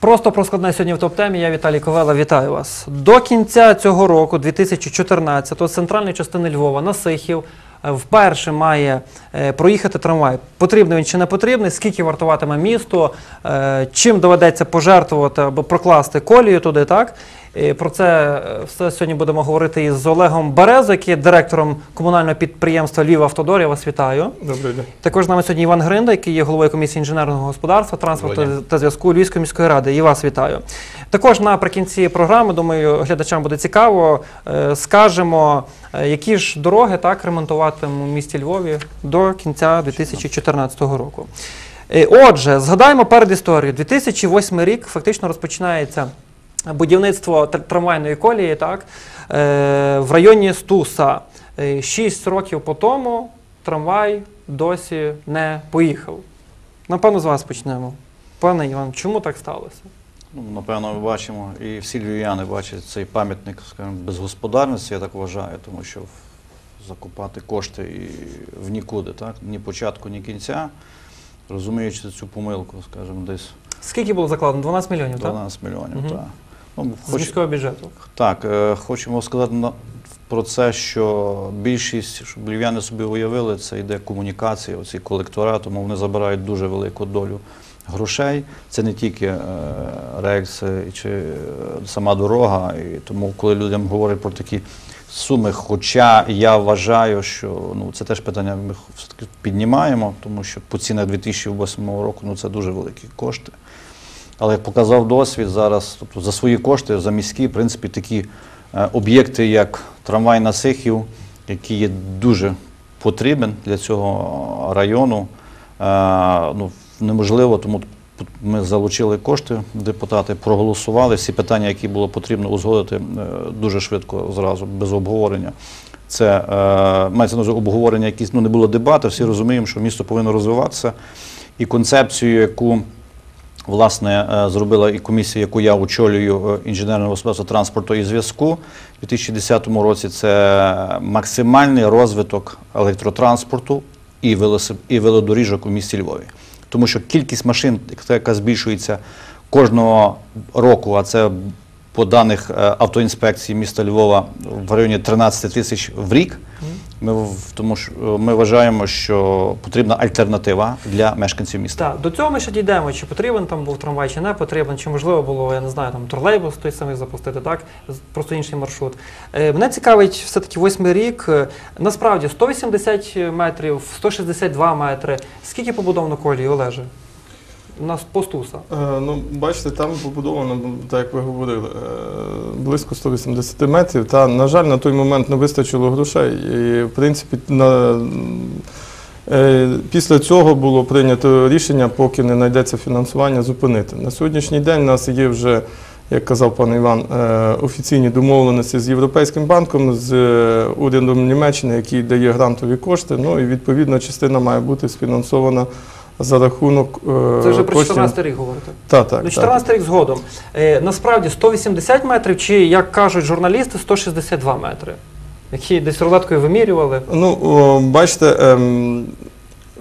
Просто про складне сьогодні в топ-темі. Я Віталій Ковела. Вітаю вас. До кінця цього року, 2014-го, з центральної частини Львова на Сихів вперше має е, проїхати трамвай. Потрібний він чи не потрібний, скільки вартуватиме місто, е, чим доведеться пожертвувати або прокласти колію туди, так? І про це е, все сьогодні будемо говорити із Олегом Березо, який є директором комунального підприємства Львів Автодор. Я вас вітаю. Добрий день. Також з нами сьогодні Іван Гринда, який є головою комісії інженерного господарства, транспорту та зв'язку Львівської міської ради. І вас вітаю. Також наприкінці програми, думаю, глядачам буде цікаво. е, Скажемо, е, які ж дороги так ремонтуватимемо в місті Львові до кінця 2014 року. Е, Отже, згадаємо перед історією. 2008 рік фактично розпочинається будівництво трамвайної колії так, в районі Стуса. Шість років по тому трамвай досі не поїхав. Напевно, з вас почнемо. Пане Іван, чому так сталося? Ну, напевно, ми бачимо, і всі львів'яни бачать цей пам'ятник, скажімо, безгосподарності, я так вважаю, тому що закупати кошти і в нікуди, так? ні початку, ні кінця, розуміючи цю помилку, скажімо, десь Скільки було закладено? 12 мільйонів, так? 12 мільйонів. Мгм. Так. Ну, З хоч- міського бюджету. Так, е, хочемо сказати на- про це, що більшість, щоб львів'яни собі уявили, це йде комунікація, оці колектора, тому вони забирають дуже велику долю грошей. Це не тільки е, рекс е, чи е, сама дорога. І тому, коли людям говорять про такі суми, хоча я вважаю, що ну, це теж питання ми все-таки піднімаємо, тому що по цінах 2008 року ну, це дуже великі кошти. Але як показав досвід зараз, тобто за свої кошти, за міські, в принципі, такі об'єкти, як трамвай на Сихів, який є дуже потрібен для цього району, ну, неможливо, тому ми залучили кошти, депутати проголосували. Всі питання, які було потрібно узгодити е, дуже швидко зразу, без обговорення. Це е, мається на обговорення, якісь ну, не було дебати, всі розуміємо, що місто повинно розвиватися. І концепцію, яку власне е, зробила і комісія, яку я очолюю інженерного господарства транспорту і зв'язку у 2010 році. Це максимальний розвиток електротранспорту і велосип- і велодоріжок у місті Львові. Тому що кількість машин, яка збільшується кожного року, а це по даних е, автоінспекції міста Львова в районі 13 тисяч в рік. Ми тому що е, ми вважаємо, що потрібна альтернатива для мешканців міста. Так, до цього ми ще дійдемо, чи потрібен там був трамвай, чи не потрібен, чи можливо було, я не знаю, там тролейбус той самий запустити, так? Просто інший маршрут. Е, мене цікавить все-таки восьмий рік. Е, Насправді 180 метрів, 162 метри. Скільки побудовано колії, Олеже? У нас постуса. Е, ну, бачите, там побудовано, так як ви говорили, е, близько 180 метрів. Та, на жаль, на той момент не вистачило грошей. І, в принципі, на, е, після цього було прийнято рішення, поки не знайдеться фінансування, зупинити. На сьогоднішній день у нас є вже, як казав пан Іван, офіційні домовленості з Європейським банком, з урядом Німеччини, який дає грантові кошти. Ну і відповідно частина має бути сфінансована за рахунок е, Це вже про коштів. 14 рік говорите. Так, так. Ну, 14 рік згодом. Е, насправді 180 метрів, чи, як кажуть журналісти, 162 метри, які десь рулеткою вимірювали. Ну, о, бачите, ем,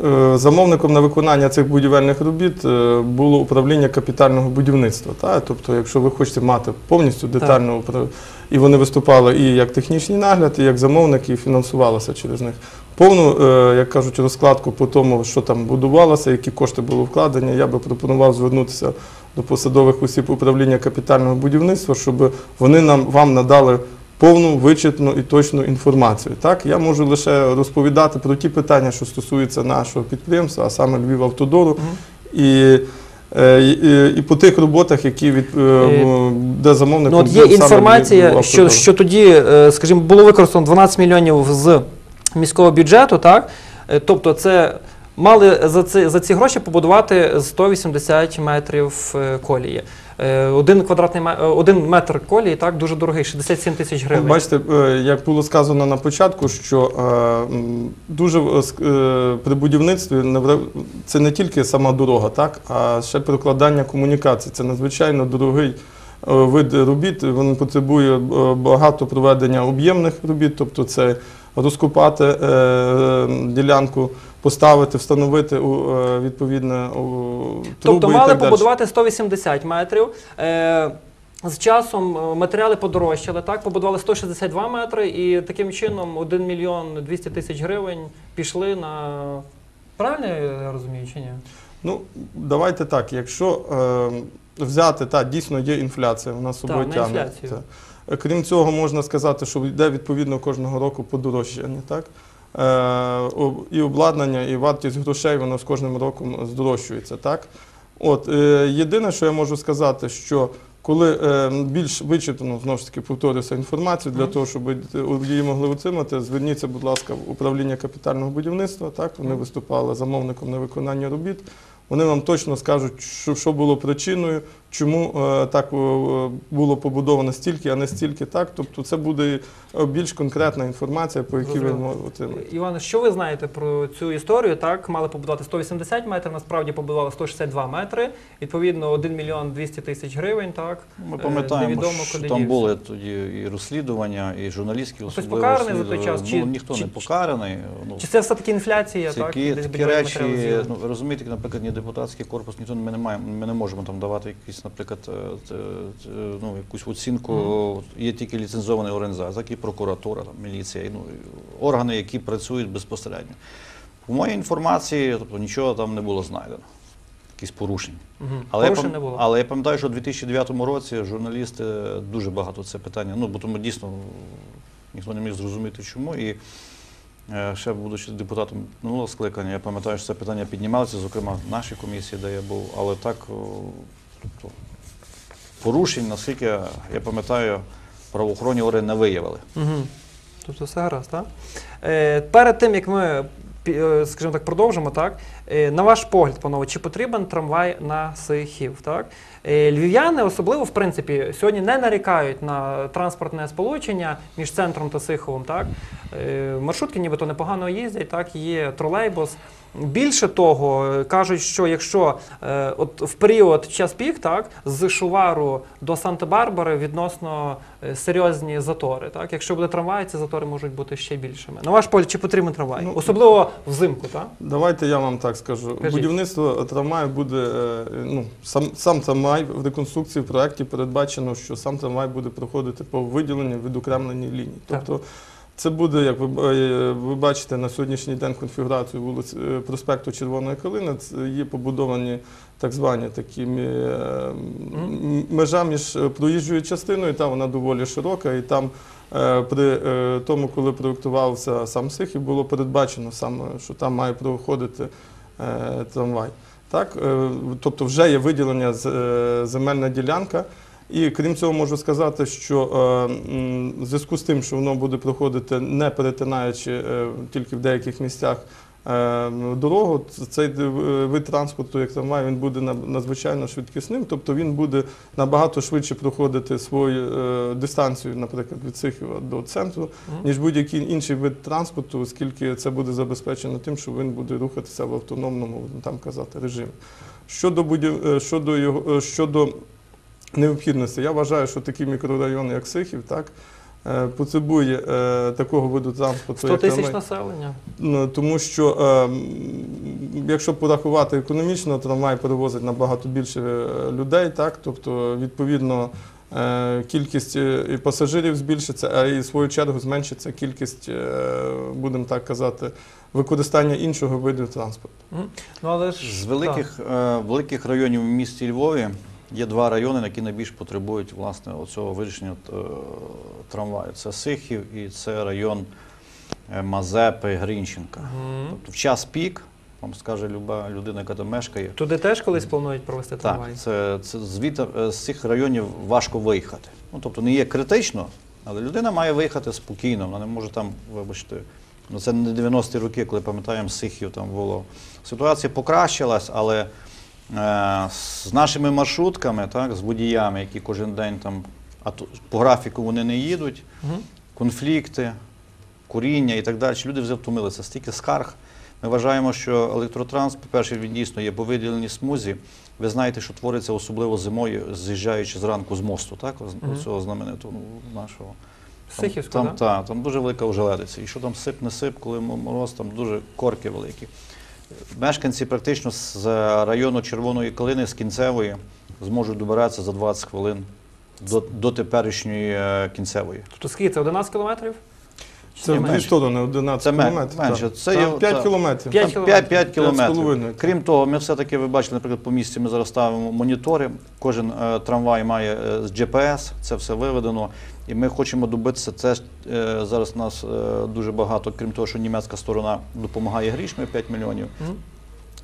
е, замовником на виконання цих будівельних робіт е, було управління капітального будівництва. Та? Тобто, якщо ви хочете мати повністю детальну упра- і вони виступали і як технічний нагляд, і як замовник, і фінансувалося через них. Повну, е, як кажуть, розкладку по тому, що там будувалося, які кошти були вкладені, я би пропонував звернутися до посадових осіб управління капітального будівництва, щоб вони нам вам надали повну, вичерпну і точну інформацію. Так, я можу лише розповідати про ті питання, що стосуються нашого підприємства, а саме Львів Автодору, і, е, і, і, і по тих роботах, які від е, де замовник Ну, от є інформація, що, що тоді, скажімо, було використано 12 мільйонів з міського бюджету, так? Е, Тобто це мали за ці, за ці гроші побудувати 180 метрів е, колії. Е, Один квадратний один метр колії, так, дуже дорогий, 67 тисяч гривень. Бачите, як було сказано на початку, що дуже при будівництві це не тільки сама дорога, так, а ще прокладання комунікацій. Це надзвичайно дорогий вид робіт. Він потребує багато проведення об'ємних робіт, тобто це розкопати е, ділянку поставити, встановити у, е, відповідно у труби Тобто і мали так далі. побудувати 180 метрів. Е, з часом е, матеріали подорожчали, так? Побудували 162 метри, і таким чином 1 мільйон 200 тисяч гривень пішли на. Правильно я розумію чи ні? Ну, давайте так. Якщо е, взяти, так, дійсно є інфляція, вона з собою Так, на тягне. інфляцію. Це. Крім цього, можна сказати, що йде відповідно кожного року подорожчання. Так? Е, і обладнання, і вартість грошей воно з кожним роком здорожчується. Так? От, е, єдине, що я можу сказати, що коли е, більш вичитано, знову ж таки, повторюся, інформацію для того, щоб її могли отримати, зверніться, будь ласка, в управління капітального будівництва. Так? Вони виступали замовником на виконання робіт. Вони вам точно скажуть, що, що було причиною, чому е, так е, було побудовано стільки, а не стільки так. Тобто це буде е, більш конкретна інформація, по якій ви можете отримати. Що ви знаєте про цю історію? Так, мали побудувати 180 метрів, насправді побудували 162 метри. Відповідно, 1 мільйон 200 тисяч гривень. Так Ми пам'ятаємо, невідомо, що куди там дівся. були тоді і розслідування, і журналістські Хтось особливо покараний за той розслідування. час? Чи- Ну, ніхто чи- не покараний. Ну, чи це все таки інфляція? так Такі, Десь такі речі, ну розумієте, наприклад, ні депутатський корпус, ніхто ми не маємо, ми не можемо там давати якісь, наприклад, е, е, е, ну якусь оцінку. Є тільки ліцензовані організації, так і прокуратура, там міліція, і, ну органи, які працюють безпосередньо. По моїй інформації, тобто нічого там не було знайдено, якісь порушень. Мгм. Але я, Порушень пам- не було. але я пам'ятаю, що у 2009 році журналісти дуже багато це питання, ну бо тому дійсно ніхто не міг зрозуміти, чому. І е, ще будучи депутатом минулого скликання, я пам'ятаю, що це питання піднімалося, зокрема в нашій комісії, де я був, але так, тобто, порушень, наскільки я пам'ятаю, правоохоронні органи не виявили. Угу. Тобто все гаразд, так? Е, перед тим, як ми, е, скажімо так, продовжимо, так? Е, на ваш погляд, панове, чи потрібен трамвай на Сихів? Так? Е, львів'яни, особливо, в принципі, сьогодні не нарікають на транспортне сполучення між центром та Сиховом. Так? Е, маршрутки нібито непогано їздять, так? є тролейбус. Більше того, кажуть, що якщо е, от в період час пік, так, з Шувару до Санта-Барбари відносно е, серйозні затори. Так? Якщо буде трамвай, ці затори можуть бути ще більшими. На ваш погляд, чи потрібен трамвай? Ну, Особливо взимку, так? Давайте я вам так скажу. Кажіть. Будівництво трамваю буде, е, ну, сам, сам трамвай в реконструкції в проєкті передбачено, що сам трамвай буде проходити по виділенні відокремленій лінії. Так. Тобто це буде, як ви, е, ви бачите, на сьогоднішній день конфігурацію вулиць е, проспекту Червоної Калини. Є побудовані так звані такі е, межа між проїжджою частиною, та вона доволі широка, і там при тому, коли проєктувався сам Сихів, було передбачено саме, що там має проходити трамвай. Так, тобто вже є виділення земельна ділянка. І крім цього, можу сказати, що е, в зв'язку з тим, що воно буде проходити не перетинаючи е, тільки в деяких місцях е, дорогу, цей вид транспорту, як трамвай, він буде надзвичайно швидкісним, тобто він буде набагато швидше проходити свою дистанцію, наприклад, від Сихова до центру, ніж будь-який інший вид транспорту, оскільки це буде забезпечено тим, що він буде рухатися в автономному ну, там казати режимі. Щодо будів... щодо його щодо необхідності, я вважаю, що такі мікрорайони, як Сихів, так. е, Потребує е, такого виду транспорту, 100 тисяч населення. Ну, тому що е, якщо порахувати економічно, трамвай перевозить набагато більше людей, так тобто відповідно е, кількість і пасажирів збільшиться, а і в свою чергу зменшиться кількість, е, будемо так казати, використання іншого виду транспорту. Ну, але ж, З великих, е, великих районів в місті Львові є два райони, які найбільш потребують власне оцього вирішення е, трамваю. Це Сихів і це район е, Мазепи, Грінченка. Мгм. Тобто в час пік, вам скаже люба людина, яка там мешкає. Туди теж колись планують провести трамвай? Так, це, це звідти е, з цих районів важко виїхати. Ну, тобто не є критично, але людина має виїхати спокійно. Вона не може там, вибачте, ну це не 90-ті роки, коли пам'ятаємо, Сихів там було. Ситуація покращилась, але з нашими маршрутками, так, з водіями, які кожен день там, а то, по графіку вони не їдуть, Мгм. конфлікти, куріння і так далі. Люди вже втомилися, стільки скарг. Ми вважаємо, що електротранс, по-перше, він дійсно є по виділеній смузі. Ви знаєте, що твориться особливо зимою, з'їжджаючи зранку з мосту, так? з- цього знаменитого ну, нашого там, да? та, там дуже велика ожеледиця. І що там сип, не сип, коли мороз, там дуже корки великі. Мешканці практично з району Червоної Калини, з кінцевої, зможуть добиратися за 20 хвилин до, до теперішньої е, кінцевої. Тобто скільки це 11 кілометрів? Це в дві сторони 11 Це мен- кілометрів. менше. так. Це Там є- 5 так. кілометрів. П'ять Там кілометрів. 5, 5 кілометрів. половиною. Крім того, ми все-таки, ви бачили, наприклад, по місті ми зараз ставимо монітори. Кожен е, трамвай має е, з GPS, це все виведено. І ми хочемо добитися. Це ж, е, зараз нас е, дуже багато, крім того, що німецька сторона допомагає грішми 5 мільйонів.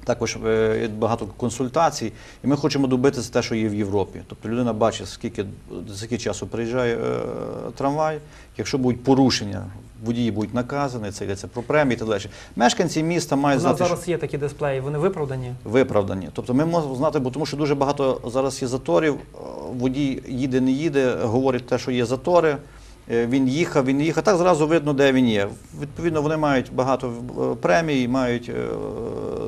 Також е, є багато консультацій, і ми хочемо добитися те, що є в Європі. Тобто людина бачить, скільки за скільки часу приїжджає е, трамвай. Якщо будуть порушення, водії будуть наказані, це йдеться про премії і так далі. Мешканці міста У мають нас знати, що зараз є такі дисплеї, вони виправдані. виправдані. Тобто ми можемо знати, бо тому що дуже багато зараз є заторів. е, Водій їде, не їде, говорить те, що є затори. е, Він їхав, він не їхав. Так зразу видно, де він є. Відповідно, вони мають багато е, премій, мають е,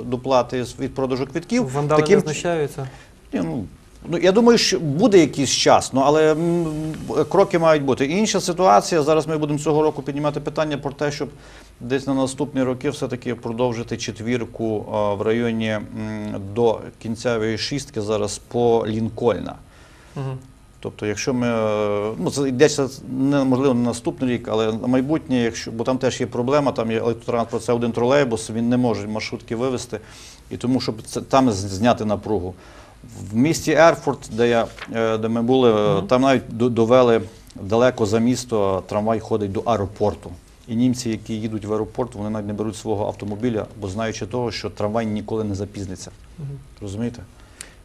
доплати з- від продажу квитків. Вандали Таким не знущаються. ні, ну, ну, я думаю, що буде якийсь час, ну, але м, кроки мають бути. Інша ситуація. Зараз ми будемо цього року піднімати питання про те, щоб десь на наступні роки все-таки продовжити четвірку а, в районі м, до кінцевої шістки зараз по Лінкольна. Мгм. Тобто, якщо ми е, ну це йдеться не можливо не наступний рік, але на майбутнє, якщо бо там теж є проблема, там є електротранспорт, це один тролейбус, він не може маршрутки вивезти, і тому, щоб це там зняти напругу. В місті Ерфурт, де я е, де ми були, е, Мгм. там навіть до- довели далеко за місто, трамвай ходить до аеропорту. І німці, які їдуть в аеропорт, вони навіть не беруть свого автомобіля, бо знаючи того, що трамвай ніколи не запізниться. Мгм. Розумієте?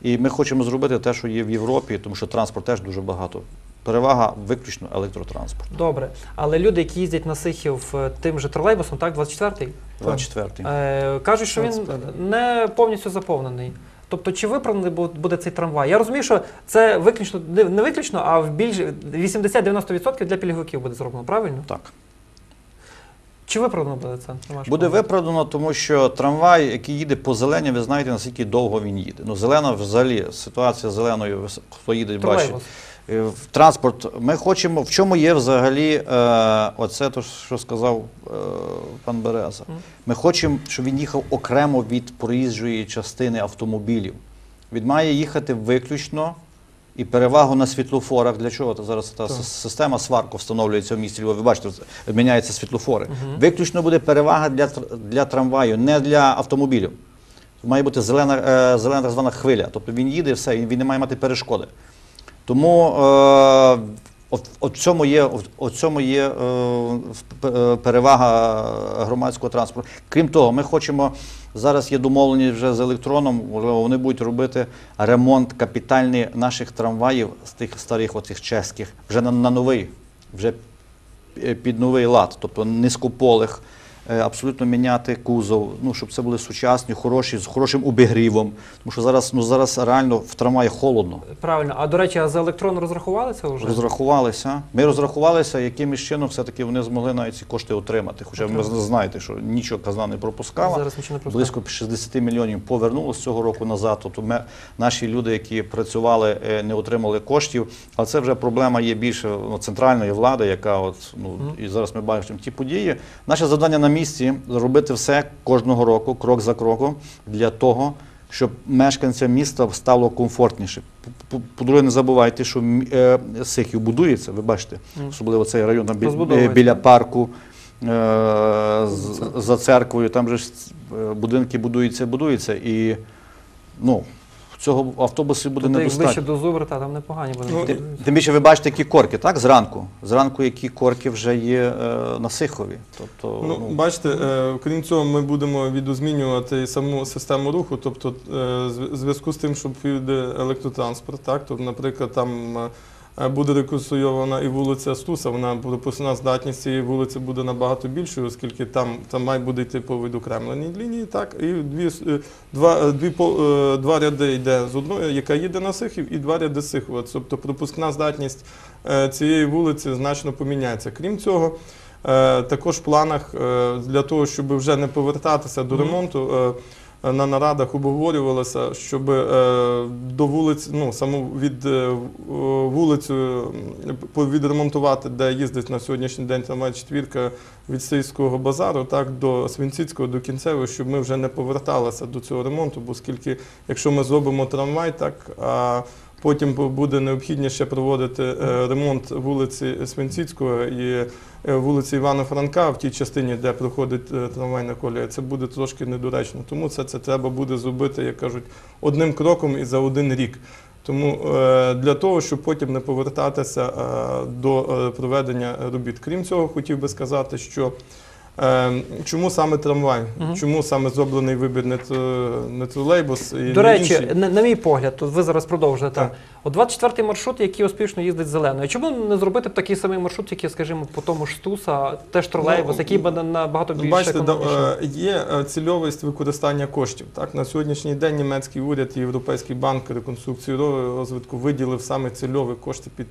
І ми хочемо зробити те, що є в Європі, тому що транспорт теж дуже багато. Перевага виключно електротранспорт. Добре. Але люди, які їздять на Сихів е, тим же тролейбусом, так, 24-й, 24-й. е, кажуть, що він 25-й. не повністю заповнений. Тобто, чи виправданий буде цей трамвай? Я розумію, що це виключно не виключно, а в більш 80-90% для пільговиків буде зроблено, правильно? Так. Чи виправдано буде це? ваш Буде виправдано, тому що трамвай, який їде по зелені, ви знаєте, наскільки довго він їде. Ну, зелена взагалі, ситуація з зеленою, хто їде, бачить. Е, Транспорт. Ми хочемо, в чому є взагалі е, оце, то, що сказав е, пан Береза. Ми хочемо, щоб він їхав окремо від проїжджої частини автомобілів. Він має їхати виключно і перевагу на світлофорах. Для чого? То зараз та Так. система сварку встановлюється в місті Львові. Ви бачите, міняються світлофори. Мгм. Виключно буде перевага для, для трамваю, не для автомобілів. Має бути зелена, зелена так звана хвиля. Тобто він їде, все, він не має мати перешкоди. Тому е, от, от в цьому є, от, от в цьому є е, е, перевага громадського транспорту. Крім того, ми хочемо, зараз є домовлені вже з електроном, вони будуть робити ремонт капітальний наших трамваїв з тих старих оцих чеських, вже на, на новий, вже е, під новий лад, тобто низькополих, абсолютно міняти кузов, ну, щоб це були сучасні, хороші, з хорошим обігрівом. Тому що зараз, ну, зараз реально в трамваї холодно. Правильно. А до речі, а за електрон розрахувалися вже? Розрахувалися. Ми розрахувалися, якимось чином все-таки вони змогли навіть ці кошти отримати. Хоча ви знаєте, що нічого казна не пропускала. Зараз нічого не просто. Близько 60 мільйонів повернулося цього року назад. Тобто ми, наші люди, які працювали, е, не отримали коштів. Але це вже проблема є більше ну, центральної влади, яка от ну і зараз ми бачимо ті події. Наше завдання на місці зробити все кожного року, крок за кроком, для того. Щоб мешканцям міста стало комфортніше. По- по- По-друге, не забувайте, що е, Сихів будується, ви бачите, особливо цей район там бі- біля парку, е, за церквою, там же е, будинки будуються, будуються, і ну, цього автобусу буде Туди ближче недостатньо. до Зубрата, там непогані Ну. Тим, тим більше ви бачите, які корки, так? Зранку. Зранку які корки вже є е, на Сихові. Тобто, Ну, ну, бачите, е, крім цього, ми будемо відозмінювати і саму систему руху, тобто е, зв'язку з тим, що піде електротранспорт, так, Тобто, наприклад, там е, буде реконструйована і вулиця Стуса, вона пропускна здатність цієї вулиці буде набагато більшою, оскільки там, там має бути йти по відокремленій лінії, так, і дві, е, два, е, дві, е, два ряди йде з одної, яка їде на Сихів, і два ряди Сихова. Тобто пропускна здатність е, цієї вулиці значно поміняється. Крім цього, Е, Також в планах е, для того, щоб вже не повертатися до ремонту, е, е, на нарадах обговорювалося, щоб е, до вулиць, ну саму від е, вулицю м, відремонтувати, де їздить на сьогоднішній день там четвірка від Сийського базару, так до Свинціцького, до кінцевого, щоб ми вже не поверталися до цього ремонту, бо скільки, якщо ми зробимо трамвай, так а потім буде необхідніше проводити е, ремонт вулиці Свинціцького і е, вулиці Івана Франка в тій частині, де проходить е, трамвайна колія, це буде трошки недоречно. Тому це, це треба буде зробити, як кажуть, одним кроком і за один рік. Тому для того, щоб потім не повертатися до проведення робіт. Крім цього, хотів би сказати, що чому саме трамвай, Мгм. чому саме зроблений вибір не, не тролейбус і До не речі, інший? на, на мій погляд, тут ви зараз продовжуєте. Так. От 24-й маршрут, який успішно їздить зеленою. Чому не зробити б такий самий маршрут, який, скажімо, по тому ж Стуса, теж тролейбус, Ну, який буде набагато більше Бачите, да, е, є е, цільовість використання коштів. Так, на сьогоднішній день німецький уряд і Європейський банк реконструкції розвитку виділив саме цільові кошти під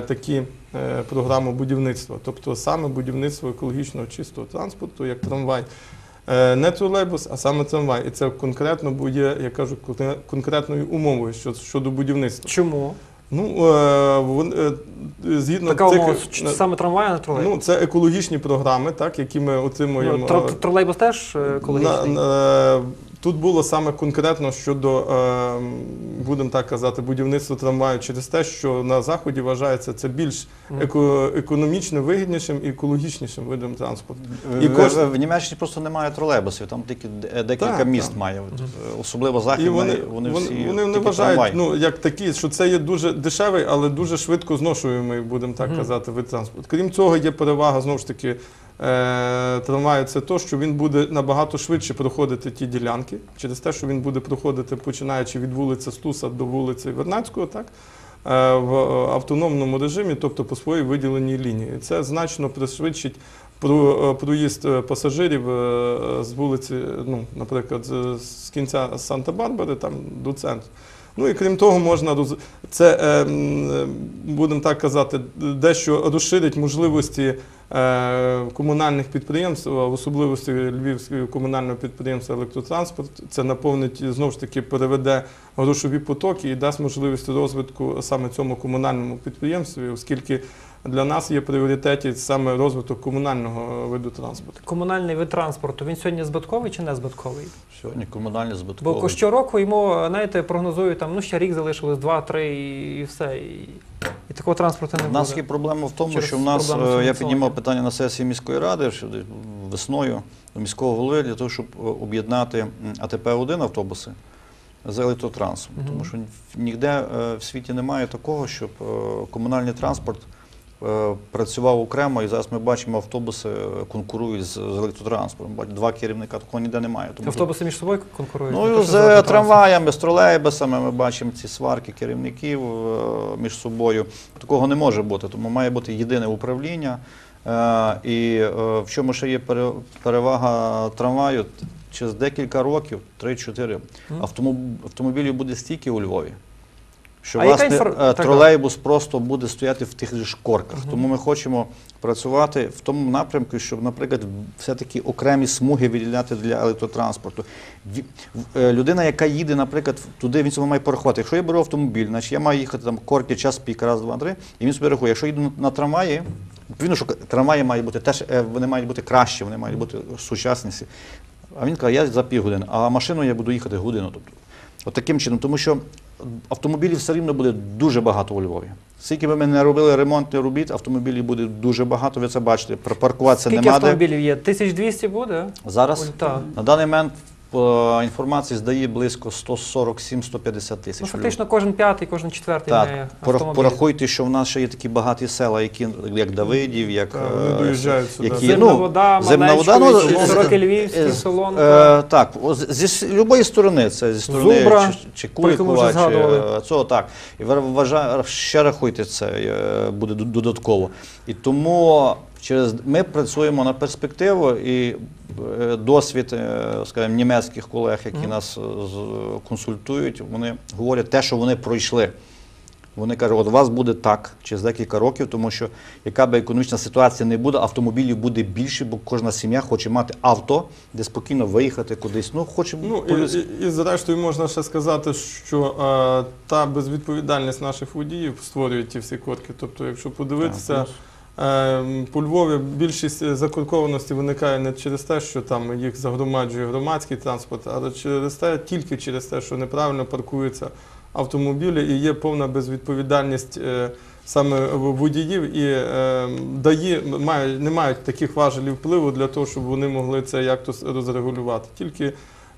такі е, програми будівництва, тобто саме будівництво екологічного чистого транспорту, як трамвай. Е, Не тролейбус, а саме трамвай. І це конкретно буде, я кажу, конкретною умовою щодо будівництва. Чому? Ну, е, е, згідно Така цих- умова, саме трамвай, а не тролейбус. Ну, це екологічні програми, так, які ми отримуємо. Ну, тролейбус теж е, екологічний? На, на, тут було саме конкретно щодо, е, будемо так казати, будівництва трамваю через те, що на заході вважається це більш еко, економічно вигіднішим і екологічнішим видом транспорту. І в, кошти- в Німеччині просто немає тролейбусів, там тільки д- декілька Так, міст так. має. Е, Особливо західний, вони, вони, вони, всі вони не тільки вважають, трамвай. ну як такі, що це є дуже дешевий, але дуже швидко зношуємий, будемо так казати, вид транспорту. Крім цього, є перевага знову ж таки е, трамваю. Це то, що він буде набагато швидше проходити ті ділянки, через те, що він буде проходити починаючи від вулиці Стуса до вулиці Вернацького, так. е, В е, автономному режимі, тобто по своїй виділеній лінії. Це значно пришвидшить про- е, проїзд е, пасажирів е, з вулиці, ну, наприклад, з- кінця Санта-Барбари там, до центру. Ну і крім того, можна це, е, м, е, будемо так казати, дещо розширить можливості е, комунальних підприємств, в особливості Львівського комунального підприємства електротранспорт. Це наповнить знову ж таки переведе грошові потоки і дасть можливість розвитку саме цьому комунальному підприємстві, оскільки для нас є в пріоритеті саме розвиток комунального виду транспорту. Комунальний вид транспорту, він сьогодні збитковий чи не збитковий? Сьогодні комунальні збиткові. Бо щороку йому, знаєте, прогнозують, там, ну ще рік залишилось, два-три і, і все. І, і такого транспорту не У нас є проблема в тому, Через що в нас е, я піднімав питання на сесії міської ради що весною до міського голови для того, щоб е, об'єднати АТП-1 автобуси з електротрансом. Мгм. Тому що ніде е, в світі немає такого, щоб е, комунальний транспорт працював окремо, і зараз ми бачимо, автобуси е, конкурують з, з електротранспортом. Два керівника такого ніде немає. Тому Автобуси між собою конкурують? Ну, що з трамваями, з тролейбусами ми бачимо ці сварки керівників е, між собою. Такого не може бути, тому має бути єдине управління. Е, І е, в чому ще є пере- перевага трамваю? Через декілька років, 3-4, Мгм. автомоб- автомобілів буде стільки у Львові. Що А власне інфра- е, так, тролейбус просто буде стояти в тих же ж корках. Тому ми хочемо працювати в тому напрямку, щоб, наприклад, все-таки окремі смуги виділяти для електротранспорту. Е, Людина, яка їде, наприклад, туди, він собі має порахувати. Якщо я беру автомобіль, значить я маю їхати там корки, час пік, раз, два, три, і він собі рахує. Якщо їду на, трамваї, відповідно, що трамваї мають бути теж, е, вони мають бути кращі, вони мають бути сучасніші. А він каже, я за півгодини, а машину я буду їхати годину. Тобто, от таким чином, тому що автомобілів все рівно буде дуже багато у Львові. Скільки би ми не робили ремонтних робіт, автомобілів буде дуже багато, ви це бачите. Припаркуватися Скільки нема де. автомобілів є? 1200 буде? Зараз Ульта. на даний момент по інформації здає близько 147-150 тисяч. Ну, фактично кожен п'ятий, кожен четвертий має Так, пора- автомобіль. порахуйте, що в нас ще є такі багаті села, які як Давидів, як Так, вони е, доїжджають сюди. які Земна вода, земна вода, Малечкович, ну, Широке з- Львівське, з- Солонка. Е, так, о, з- зі с- любої сторони, це зі сторони Зубра, чи, чи про яку ми вже Куликова, чи згадували. е, цього так. І ви вважа- ще рахуйте це е, буде д- додатково. І тому через ми працюємо на перспективу і е, досвід, е, скажімо, німецьких колег, які нас е, консультують, вони говорять те, що вони пройшли. Вони кажуть, от у вас буде так через декілька років, тому що яка би економічна ситуація не буде, автомобілів буде більше, бо кожна сім'я хоче мати авто, де спокійно виїхати кудись. Ну, хоче Ну і, і, і зрештою можна ще сказати, що е, та безвідповідальність наших водіїв створює ті всі котки. Тобто, якщо подивитися, Так, по Львові більшість закоркованості виникає не через те, що там їх загромаджує громадський транспорт, але через те, тільки через те, що неправильно паркуються автомобілі і є повна безвідповідальність. е, Саме водіїв і е, дає мають не мають таких важелів впливу для того, щоб вони могли це як-то розрегулювати. Тільки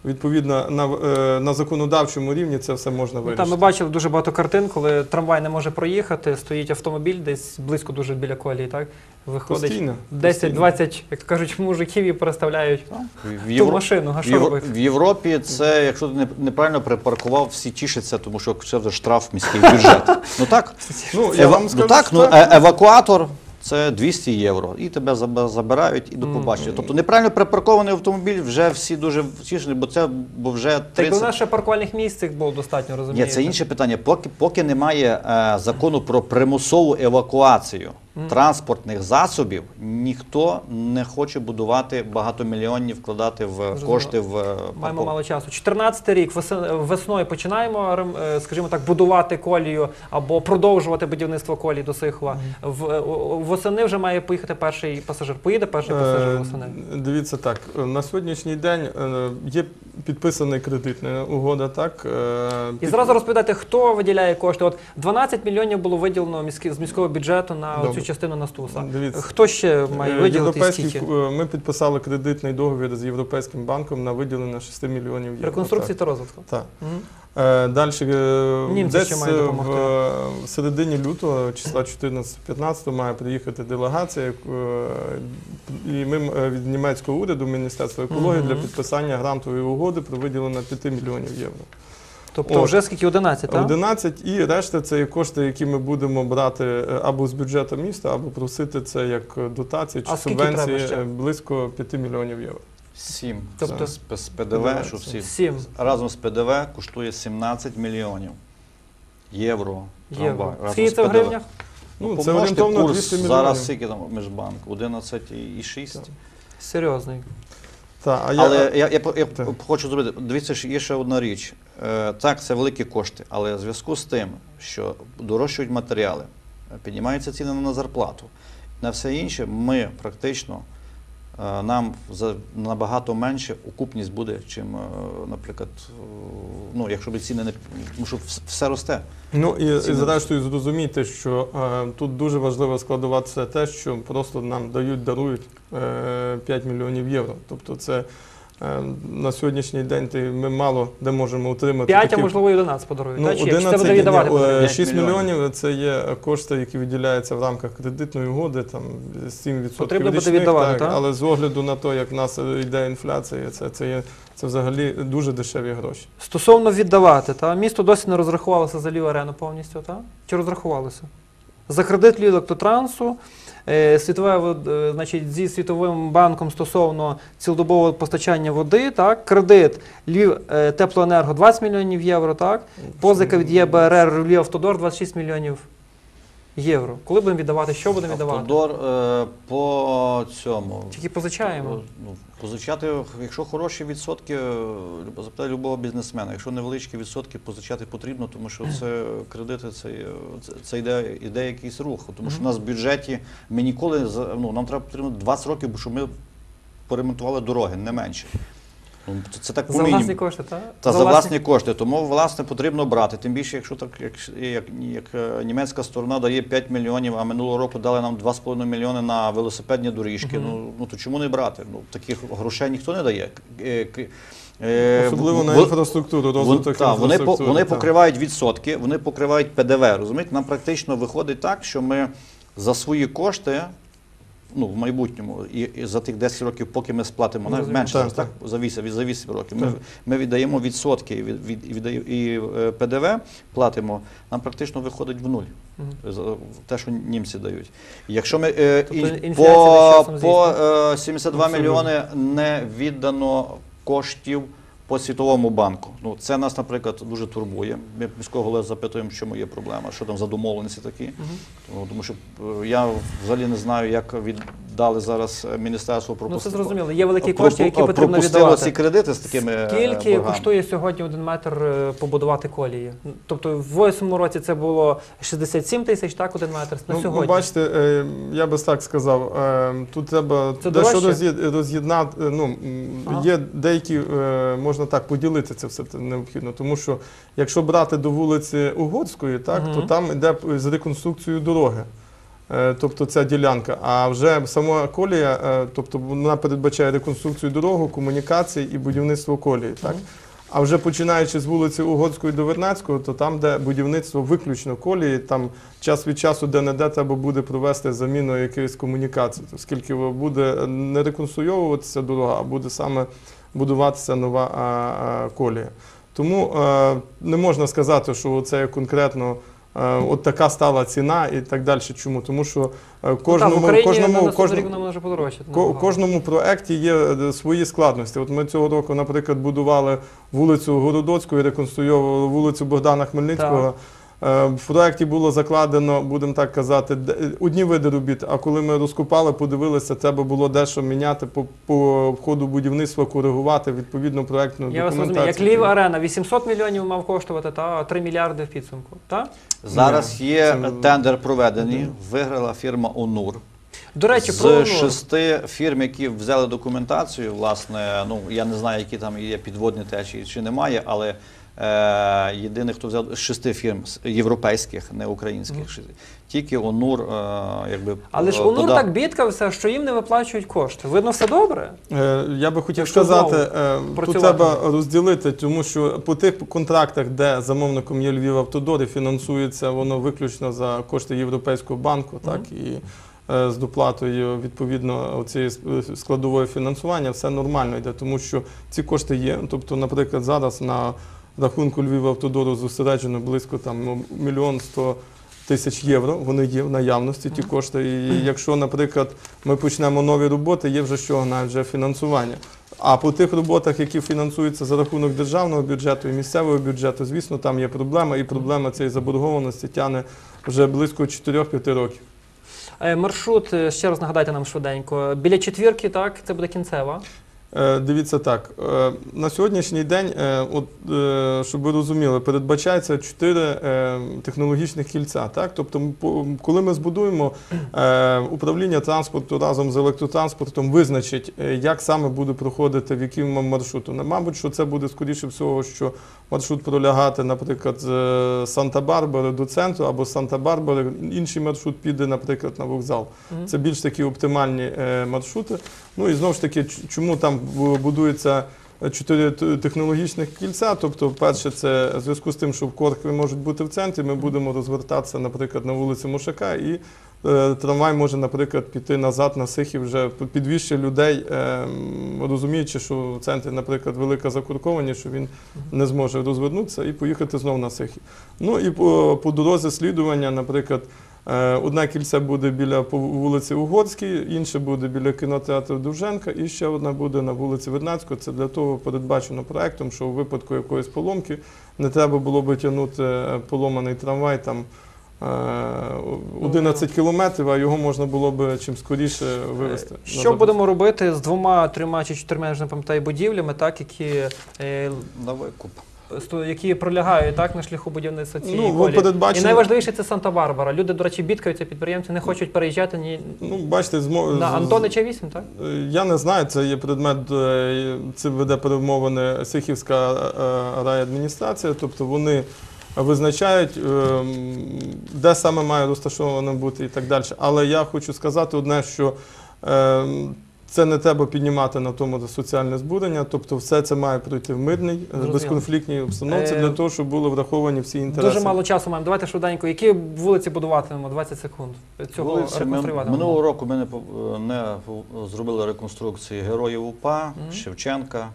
відповідно на, е, на законодавчому рівні це все можна Ну, вирішити. Там ми бачили дуже багато картин, коли трамвай не може проїхати, стоїть автомобіль десь близько дуже біля колії, так? Виходить Постійно, 10-20, як кажуть, мужиків і переставляють В ту машину. А В, що Євро- робити? в Європі це, якщо ти не- неправильно припаркував, всі тішаться, тому що це вже штраф міський бюджет. Ну так, Ну, я вам ну, скажу, так ну, е- евакуатор це 200 євро, і тебе забирають і до побачення. Тобто неправильно припаркований автомобіль вже всі дуже втішені, бо це бо вже Так би у 30... нас ще паркувальних місць цих було достатньо, Ні, це інше питання. Поки, поки немає е, закону про примусову евакуацію. Транспортних засобів, ніхто не хоче будувати багатомільйонні, вкладати в кошти в е, Маємо мало часу. 14 рік весною починаємо, рем- е, скажімо так, будувати колію або продовжувати будівництво колії до Сихова. В е, восени вже має поїхати перший пасажир. Поїде перший пасажир Е, восени. Дивіться так, е, на сьогоднішній день е, є підписана кредитна угода, так? е, І зразу розповідати, хто виділяє кошти. От 12 мільйонів було виділено з міського бюджету на Добре. цю частину Настуса. Дивіться. Хто ще має Е, виділити і скільки? е, Ми підписали кредитний договір з Європейським банком на виділення 6 мільйонів євро. Реконструкції та розвитку. Так. Мгм. Е, Далі е, Німці десь ще мають е, допомогти. в, середині лютого, числа 14-15, має приїхати делегація, і ми від німецького уряду, Міністерства екології для підписання грантової угоди про виділення 5 мільйонів євро. Тобто От. вже скільки 11, так? 11 і решта це є кошти, які ми будемо брати або з бюджету міста, або просити це як дотації чи А скільки субвенції ще? близько 5 мільйонів євро. Сім. Тобто- з, з ПДВ, що всі Сім разом з ПДВ коштує 17 мільйонів євро. євро. разом Скільки з це в ПДВ. гривнях? Ну, Ну, це помножте орієнтовно курс 200 мільйонів. зараз скільки там Межбанк? 11,6. Так. Серйозний. Та, а я, Але я, я, я Так. хочу зробити. Дивіться, що є ще одна річ. Е, так, це великі кошти, але в зв'язку з тим, що дорожчують матеріали, піднімаються ціни на зарплату. На все інше ми практично нам за набагато менше окупність буде, чим, е, наприклад, е, ну, якщо б ціни не тому що все росте. Ну і, і Ціни- зрештою зрозуміти, що е, тут дуже важливо складова це те, що просто нам дають, дарують е, 5 мільйонів євро. Тобто це е, на сьогоднішній день ми мало де можемо отримати. 5, а можливо і 11 подарують. Ну, так? Чи, чи це 11, буде ні, е, 6 мільйонів. це є кошти, які виділяються в рамках кредитної угоди, там 7% Потрібно буде віддавати, так? але з огляду на те, як в нас йде інфляція, це, це, є, це взагалі дуже дешеві гроші. Стосовно віддавати, та? місто досі не розрахувалося за Львів арену повністю, та? чи розрахувалося? За кредит е, світове, вод- е, значить, зі Світовим банком стосовно цілодобового постачання води, так? кредит Львів е, теплоенерго 20 мільйонів євро, так? позика від ЄБРР Львів Автодор 26 мільйонів євро. Коли будемо віддавати, що будемо віддавати? Автодор е, по цьому. Тільки позичаємо. Е, Ну, позичати, якщо хороші відсотки, е, запитай любого бізнесмена. Якщо невеличкі відсотки, позичати потрібно, тому що це кредити, це, це, це йде, йде якийсь рух. Тому що у нас в бюджеті ми ніколи ну, нам треба потрібно 20 років, щоб ми поремонтували дороги, не менше. Ну, це, так по За власні мінімуму. кошти, так? Та за власні кошти, тому власне потрібно брати. Тим більше, якщо так як, як, як е, німецька сторона дає 5 мільйонів, а минулого року дали нам 2,5 мільйони на велосипедні доріжки. Мгм. Ну, ну то чому не брати? Ну таких грошей ніхто не дає. Е, к- е, Особливо на інфраструктуру, розвиток та, вони, по- інфраструктури. вони та. покривають відсотки, вони покривають ПДВ. Розумієте, нам практично виходить так, що ми за свої кошти. Ну, в майбутньому, і, і за тих 10 років, поки ми сплатимо, Розумію. менше Так, так, за 8, за 8 років. Ми, ми віддаємо відсотки і, від, від, і, е, ПДВ платимо, нам практично виходить в нуль. Мгм. За те, що німці дають. Якщо ми е, Тобто і по, по е, 72 мільйони не віддано коштів по Світовому банку. Ну, це нас, наприклад, дуже турбує. Ми міського голови запитуємо, в чому є проблема, що там за домовленості такі. Угу. Тому що е, я взагалі не знаю, як віддали зараз е, міністерство Ну це зрозуміло. Є великі кошти, які потрібно пропустило віддавати. ці кредити з такими е, Скільки боргами. коштує сьогодні один метр е, побудувати колії? Тобто в восьмому році це було 67 тисяч, так, один метр. На Ну, сьогодні. ну, бачите, я би так сказав, тут треба Це дещо дорожче? роз'єднати. Ну, Ага. є деякі, можна так поділити це все необхідно. Тому що якщо брати до вулиці Угорської, так, то там йде з реконструкцією дороги. Е, Тобто ця ділянка. А вже сама колія, е, тобто вона передбачає реконструкцію дороги, комунікації і будівництво колії. Так? А вже починаючи з вулиці Угорської до Вернацького, то там, де будівництво виключно колії, там час від часу, де не де треба буде провести заміну якоїсь комунікації, оскільки буде не реконструйовуватися дорога, а буде саме будуватися нова а, колія. Тому е, не можна сказати, що це конкретно. Е, От така стала ціна і так далі. Чому? Тому що кожному Ну, так, кожному, кожному, кожному, кожному проєкті є е, свої складності. От ми цього року, наприклад, будували вулицю Городоцьку і реконструювали вулицю Богдана Хмельницького. Е, В проєкті було закладено, будемо так казати, одні види робіт. А коли ми розкопали, подивилися, треба було дещо міняти по, по ходу будівництва, коригувати відповідно проєктну Я вас розумію. Як. Львів Арена 800 мільйонів мав коштувати, та 3 мільярди в підсумку. Та? Зараз Ні, є це- тендер проведений, виграла фірма ОНУР. До речі, з про ОНУР. шести фірм, які взяли документацію, власне, ну я не знаю, які там є підводні течії чи немає, але е, єдиний, хто взяв з шести фірм європейських, не українських, шести, тільки ОНУР, е, якби Але ж е, ОНУР подав- так бідкався, що їм не виплачують кошти. Видно, все добре. Е, Я би хотів Якщо сказати, е, тут треба розділити, тому що по тих контрактах, де замовником є Львів Автодор, і фінансується воно виключно за кошти Європейського банку, так і е, з доплатою відповідно цієї складової фінансування, все нормально йде, тому що ці кошти є. Тобто, наприклад, зараз на рахунку Львів Автодору зосереджено близько там ну, мільйон сто. Тисяч євро, вони є в наявності, ті кошти. І якщо, наприклад, ми почнемо нові роботи, є вже що навіть вже фінансування. А по тих роботах, які фінансуються за рахунок державного бюджету і місцевого бюджету, звісно, там є проблема, і проблема цієї заборгованості тягне вже близько 4-5 років. Е, Маршрут, е, ще раз нагадайте нам швиденько. Біля четвірки, так, це буде кінцева. Е, Дивіться так, е, на сьогоднішній день, е, от, щоб ви розуміли, передбачається чотири технологічних кільця. Так? Тобто, коли ми збудуємо управління транспорту разом з електротранспортом, визначить, як саме буде проходити, в якому маршруту. Мабуть, що це буде скоріше всього, що маршрут пролягати, наприклад, з Санта-Барбари до центру або з Санта-Барбари, інший маршрут піде, наприклад, на вокзал. Це більш такі оптимальні маршрути. Ну і знову ж таки, чому там будується чотири технологічних кільця? Тобто, перше, це в зв'язку з тим, що корки можуть бути в центрі, ми будемо розвертатися, наприклад, на вулиці Мушака, і е, трамвай може, наприклад, піти назад на Сихів, вже підвіще людей, е, розуміючи, що в центрі, наприклад, велика закуркованість, що він не зможе розвернутися і поїхати знову на Сихів. Ну і по, по дорозі слідування, наприклад. Е, Одне кільце буде біля вулиці Угорській, інше буде біля кінотеатру Довженка, і ще одне буде на вулиці Вернацького. Це для того передбачено проектом, що у випадку якоїсь поломки не треба було би тягнути е, поломаний трамвай там е, 11 кілометрів, а його можна було би чим скоріше вивезти. Що будемо робити з двома, трьома чи чотирма, я вже не пам'ятаю, будівлями, так, які, на викуп. Які пролягають так, на шляху будівництва цієї Ну, колії. І найважливіше це Санта-Барбара. Люди, до речі, бідкаються, підприємці не хочуть переїжджати ні Ну, бачите, змо... на Антонича 8, так? Е, Я не знаю, це є предмет, е, це веде перемовини Сихівська е, райадміністрація, тобто вони визначають, е, де саме має розташовано бути і так далі. Але я хочу сказати одне, що е, це не треба піднімати на тому соціальне збурення, тобто все це має пройти в мирній, е, Зрозуміло. безконфліктній обстановці Е, для того, щоб були враховані всі інтереси. Дуже мало часу маємо. Давайте швиденько. Які вулиці будуватимемо? 20 секунд. Цього Вулиці, ми- минулого року ми не, не зробили реконструкції героїв УПА. Шевченка.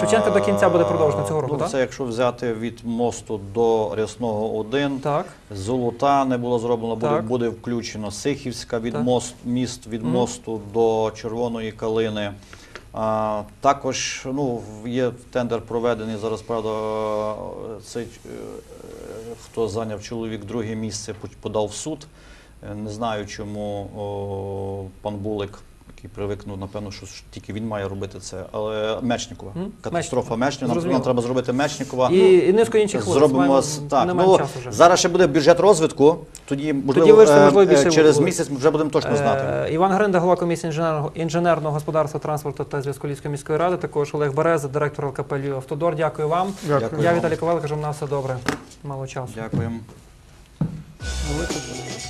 Шевченка до кінця буде продовжено цього року, ну, так? Це якщо взяти від мосту до Рясного 1, Так. Золота не було зроблено, буде, Так. буде включено Сихівська від Так. мост, міст від мосту до Червоної калини. А, також ну, є тендер проведений зараз, правда, цей, е, хто зайняв чоловік друге місце, подав в суд. Е, Не знаю, чому о, пан Булик, який привикнув, напевно, що тільки він має робити це. Але Мечникова. М? Катастрофа Мечникова. Нам, нам треба зробити Мечникова. І, і низку інших вулиць. Зробимо Маємо- с- так. Ну, часу вже. зараз ще буде бюджет розвитку. Тоді можливо, вирішимо, е, можливо, е, через вулиць. місяць ми вже будемо точно знати. Е, Іван Гринда, голова комісії інженерного, інженерного господарства, транспорту та зв'язку Львівської міської ради, також Олег Береза, директор ЛКП «Львів Автодор. Дякую вам. Дякую. Я Віталій Ковалик, кажу, на все добре. Мало часу. Дякуємо. Ну, тут-